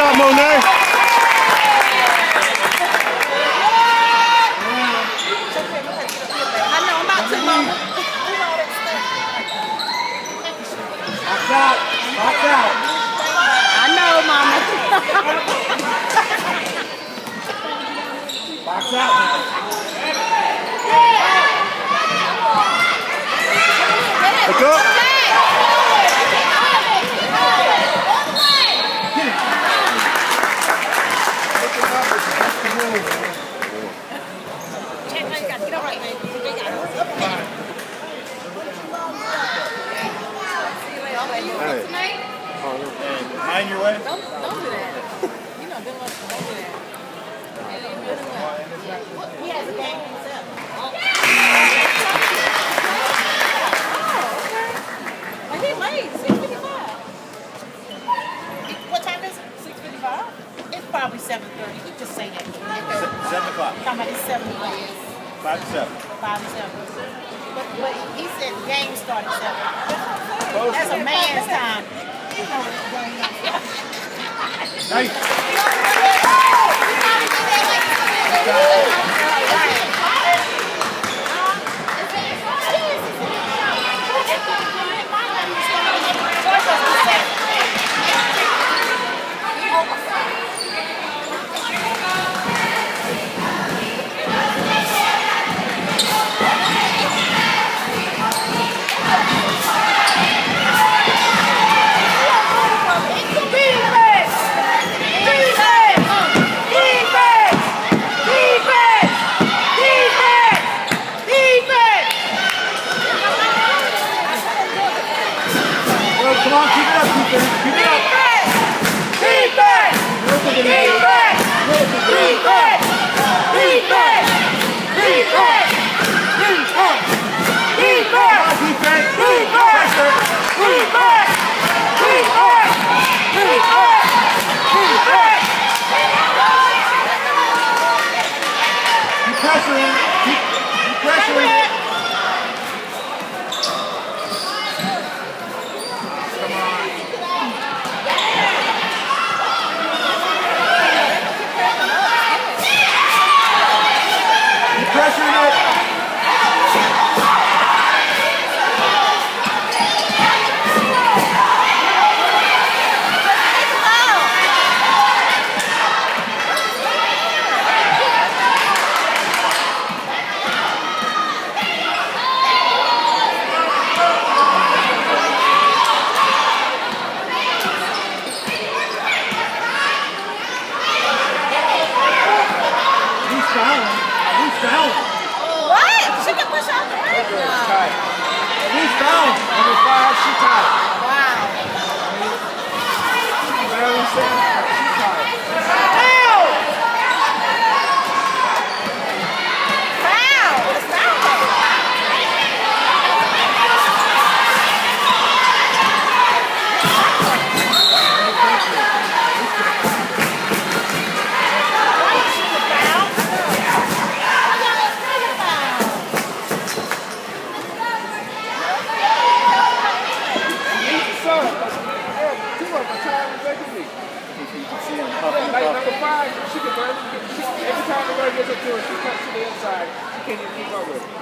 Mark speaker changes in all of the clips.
Speaker 1: Out, Monet.
Speaker 2: Box out. Box out.
Speaker 3: I know, Mama.
Speaker 2: Out.
Speaker 1: Look up. Hey.
Speaker 2: Oh, Mind your way.
Speaker 3: Don't, don't do that. You know, good luck. Don't do that. He has a game himself. Well, he late. 6.55. What time is it? 6.55? It's probably 7.30. He just say that.
Speaker 2: Seven o'clock.
Speaker 3: Talking about it's 7 o'clock.
Speaker 2: Five to seven.
Speaker 3: 5 to 7. But, he said the game started 7. That's a man's time.
Speaker 2: Nice. Keep it up, defense. Keep it up. You're looking at it. Fouling. He's fouling.
Speaker 3: What? She can push out the ring.
Speaker 2: Fouling. Number five, she tied.
Speaker 3: Wow.
Speaker 2: She tied.
Speaker 3: Foul! Foul! What's that?
Speaker 4: Like number five, she can barely get, she, every time the girl gets up to her, she cuts to the can't even keep up with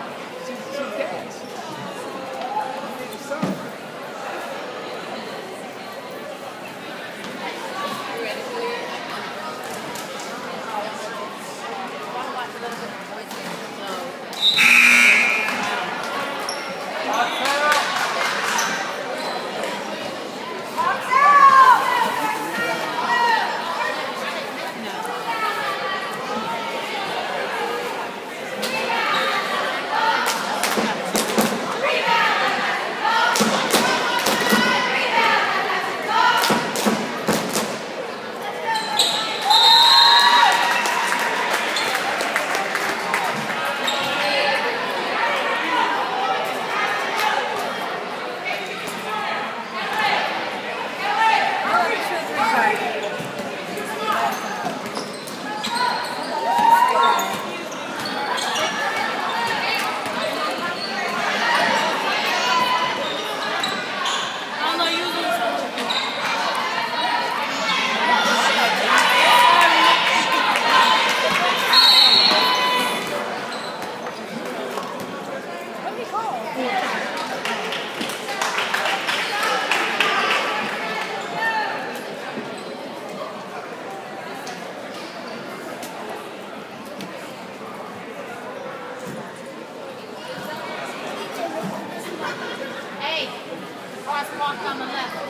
Speaker 4: 关门了。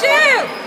Speaker 3: Shoot!